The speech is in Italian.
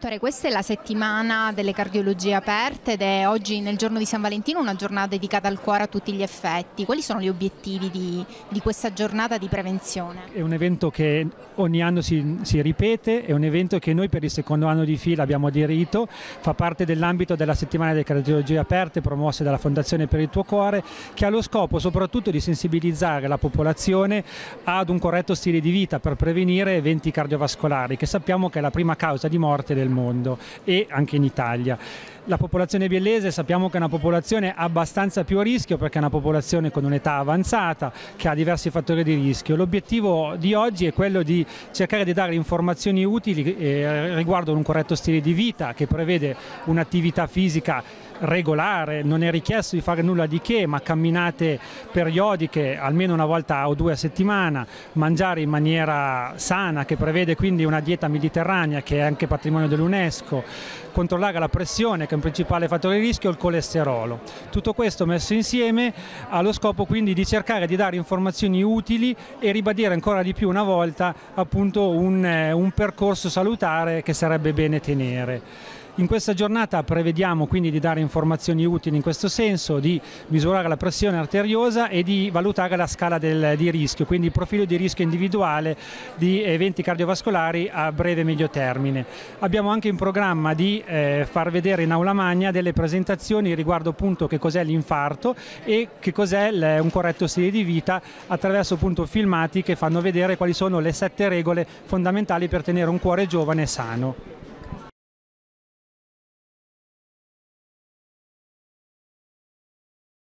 Dottore, questa è la settimana delle cardiologie aperte ed è oggi nel giorno di San Valentino una giornata dedicata al cuore a tutti gli effetti. Quali sono gli obiettivi di, di questa giornata di prevenzione? È un evento che ogni anno si, si, ripete, è un evento che noi per il secondo anno di fila abbiamo aderito, fa parte dell'ambito della settimana delle cardiologie aperte promosse dalla Fondazione per il tuo cuore, che ha lo scopo soprattutto di sensibilizzare la popolazione ad un corretto stile di vita per prevenire eventi cardiovascolari, che sappiamo che è la prima causa di morte del mondo e anche in Italia. La popolazione biellese sappiamo che è una popolazione abbastanza più a rischio perché è una popolazione con un'età avanzata che ha diversi fattori di rischio. L'obiettivo di oggi è quello di cercare di dare informazioni utili eh, riguardo un corretto stile di vita che prevede un'attività fisica regolare, non è richiesto di fare nulla di che, ma camminate periodiche almeno una volta o due a settimana, mangiare in maniera sana che prevede quindi una dieta mediterranea che è anche patrimonio dell'UNESCO, controllare la pressione che è un principale fattore di rischio, il colesterolo. Tutto questo messo insieme ha lo scopo quindi di cercare di dare informazioni utili e ribadire ancora di più una volta appunto un, eh, un percorso salutare che sarebbe bene tenere. In questa giornata prevediamo quindi di dare informazioni utili in questo senso, di misurare la pressione arteriosa e di valutare la scala del, di rischio, quindi il profilo di rischio individuale di eventi cardiovascolari a breve e medio termine. Abbiamo anche in programma di eh, far vedere in aula magna delle presentazioni riguardo appunto che cos'è l'infarto e che cos'è un corretto stile di vita attraverso appunto filmati che fanno vedere quali sono le sette regole fondamentali per tenere un cuore giovane e sano.